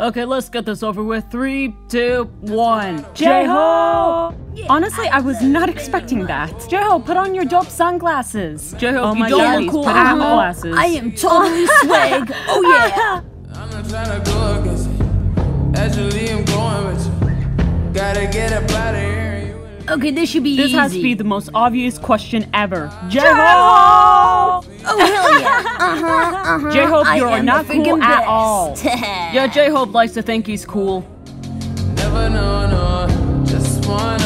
Okay, let's get this over with. Three, two, one. J-Ho! Honestly, I was not expecting that. J-Ho, put on your dope sunglasses. J-Hope, Oh you my don't God, look he's cool putting without on uh-huh. glasses. I am totally swag. Oh yeah. I'm not tryna go against it. Actually, I'm going with you. Gotta get up out of here. Okay, this should be This easy. has to be the most obvious question ever. J-Ho! Oh hell yeah. Uh huh. Uh huh. J-Hope, you are not the cool freaking at best. all. Yeah, J-Hope likes to think he's cool. never know, no. Just one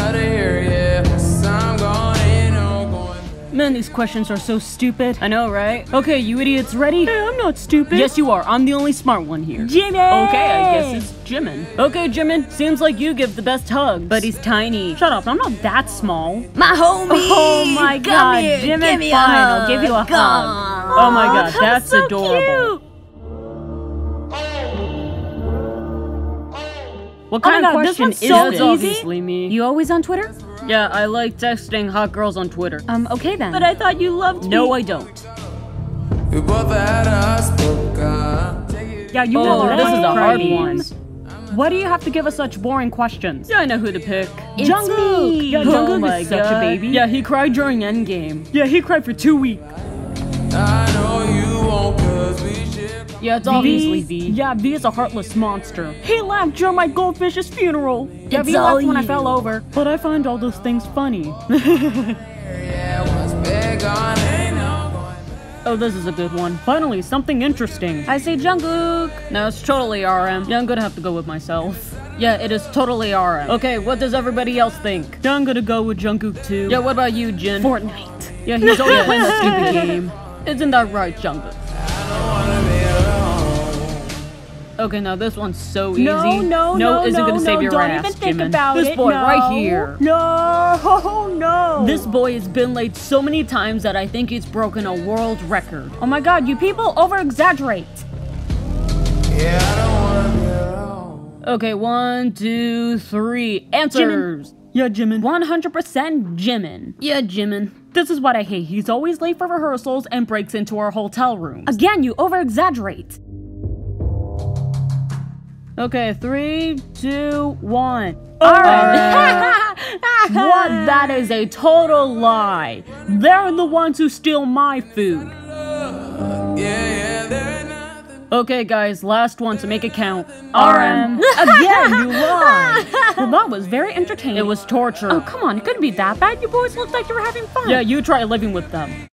Man, these questions are so stupid. I know, right? Okay, you idiots ready? Hey, I'm not stupid. Yes, you are. I'm the only smart one here. Jimmy! Okay, I guess it's Jimin. Okay, Jimin, seems like you give the best hugs. But he's tiny. Shut up, I'm not that small. My homie. Oh my Come god, here, Jimmy, give me fine, a I'll give you a hug. Come. Oh my god, that's so adorable. cute. What Oh kind of God, this question one's is so this? easy. Obviously me. You always on Twitter? Yeah, I like texting hot girls on Twitter. Um, okay then. But I thought you loved me. No, I don't. We both had us, but God. Take it. yeah, you Oh, know this is a hard one. Why do you have to give us such boring questions? Yeah, I know who to pick. It's Jungkook. Yeah, oh Jungkook my is such god. a baby. Yeah, he cried during Endgame. Yeah, he cried for two weeks. Yeah, it's obviously V. Yeah, V is a heartless monster. He laughed during my goldfish's funeral. Yeah, It's V laughed when I fell over. But I find all those things funny. Yeah, once big on, ain't no going. Oh, this is a good one. Finally, something interesting. I say Jungkook. No, it's totally RM. Yeah, I'm gonna have to go with myself. Yeah, it is totally RM. Okay, what does everybody else think? Yeah, I'm gonna go with Jungkook too. Yeah, what about you, Jin? Fortnite. Yeah, he's always playing that stupid game. Isn't that right, Jungkook? Okay, now this one's so easy. No, no, no, isn't no, gonna save no, your don't ass, even think Jimin. about this it. boy no. right here. No, no. This boy has been late so many times that I think he's broken a world record. Oh my god, you people over exaggerate. Yeah, I don't wanna be alone. Okay, one, two, three. Answers. Yeah, Jimin. 100% Jimin. Yeah, Jimin. This is what I hate. He's always late for rehearsals and breaks into our hotel rooms. Again, you over exaggerate. Okay, three, two, one. Oh Alright. what? That is a total lie. They're the ones who steal my food. Yeah, yeah, there ain't nothing. Okay, guys, last one to make it count. RM. RM. Uh, Again, you lied. well, that was very entertaining. It was torture. Oh, come on. It couldn't be that bad. You boys looked like you were having fun. Yeah, you try living with them.